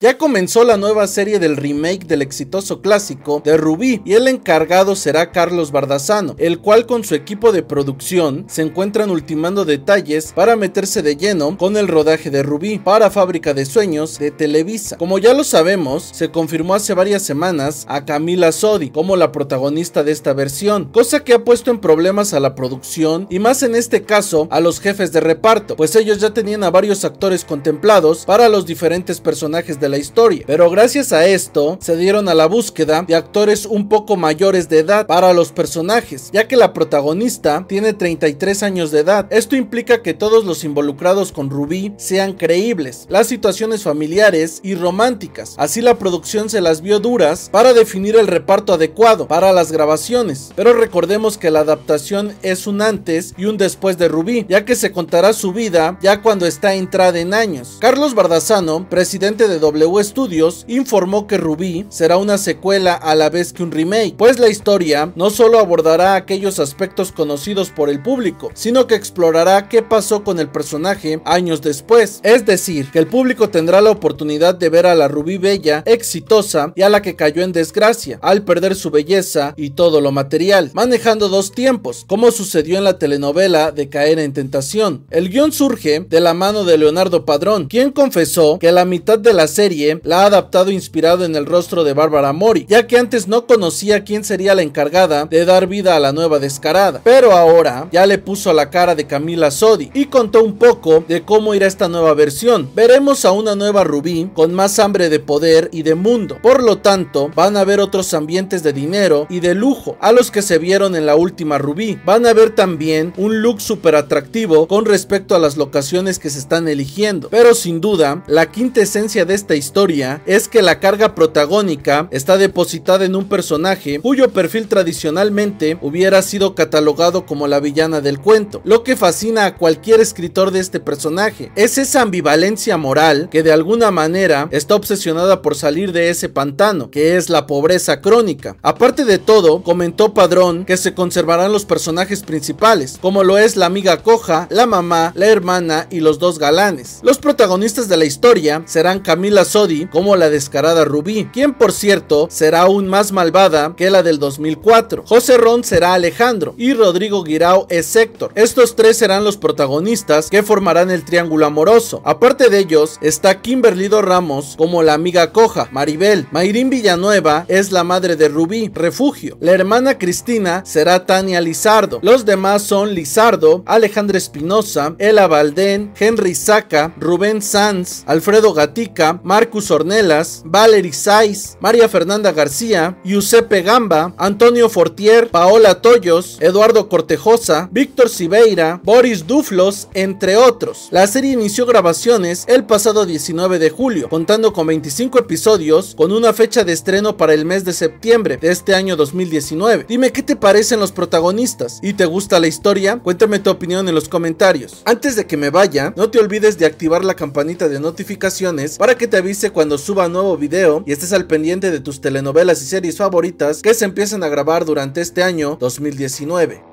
Ya comenzó la nueva serie del remake del exitoso clásico de Rubí y el encargado será Carlos Bardazano, el cual con su equipo de producción se encuentran ultimando detalles para meterse de lleno con el rodaje de Rubí para Fábrica de Sueños de Televisa. Como ya lo sabemos, se confirmó hace varias semanas a Camila Sodi como la protagonista de esta versión, cosa que ha puesto en problemas a la producción y más en este caso a los jefes de reparto, pues ellos ya tenían a varios actores contemplados para los diferentes personajes de la historia, pero gracias a esto se dieron a la búsqueda de actores un poco mayores de edad para los personajes, ya que la protagonista tiene 33 años de edad. Esto implica que todos los involucrados con Ruby sean creíbles, las situaciones familiares y románticas. Así la producción se las vio duras para definir el reparto adecuado para las grabaciones, pero recordemos que la adaptación es un antes y un después de Rubí, ya que se contará su vida ya cuando está entrada en años. Carlos Bardazano, presidente de W Studios, informó que Rubí será una secuela a la vez que un remake, pues la historia no solo abordará aquellos aspectos conocidos por el público, sino que explorará qué pasó con el personaje años después, es decir, que el público tendrá la oportunidad de ver a la Rubí bella, exitosa y a la que cayó en desgracia, al perder su belleza y todo lo material, manejando dos tiempos, como sucedió en la telenovela de Caer en Tentación. El guion surge de la mano de Leonardo Padrón, quien confesó que la mitad de la serie la ha adaptado inspirado en el rostro de Bárbara Mori, ya que antes no conocía quién sería la encargada de dar vida a la nueva descarada, pero ahora ya le puso la cara de Camila Sodi y contó un poco de cómo irá esta nueva versión. Veremos a una nueva Rubí con más hambre de poder y de mundo, por lo tanto van a ver otros ambientes de dinero y de lujo a los que se vieron en la última Rubí. Van a ver también un look súper atractivo con respecto a las locaciones que se están eligiendo, pero sin duda la quinta esencia de esta historia es que la carga protagónica está depositada en un personaje cuyo perfil tradicionalmente hubiera sido catalogado como la villana del cuento. Lo que fascina a cualquier escritor de este personaje es esa ambivalencia moral que de alguna manera está obsesionada por salir de ese pantano, que es la pobreza crónica. Aparte de todo, comentó Padrón que se conservarán los personajes principales, como lo es la amiga coja, la mamá, la hermana y los dos galanes. Los protagonistas de la historia serán Camila Sodi como la descarada Rubí, quien por cierto será aún más malvada que la del 2004. José Ron será Alejandro y Rodrigo Guirao es Héctor. Estos tres serán los protagonistas que formarán el triángulo amoroso. Aparte de ellos está Kimberly Ramos como la amiga coja, Maribel. Mayrín Villanueva es la madre de Rubí, refugio. La hermana Cristina será Tania Lizardo. Los demás son Lizardo, Alejandra Espinosa, Ela Valdén, Henry Saca, Rubén Sanz, Alfredo Gatica, Marcus Ornelas, Valery Saiz, María Fernanda García, Giuseppe Gamba, Antonio Fortier, Paola Toyos, Eduardo Cortejosa, Víctor Siveira, Boris Duflos, entre otros. La serie inició grabaciones el pasado 19 de julio, contando con 25 episodios con una fecha de estreno para el mes de septiembre de este año 2019. Dime qué te parecen los protagonistas y te gusta la historia, cuéntame tu opinión en los comentarios. Antes de que me vaya, no te olvides de activar la campanita de notificaciones para que te cuando suba nuevo video y estés al pendiente de tus telenovelas y series favoritas que se empiezan a grabar durante este año 2019.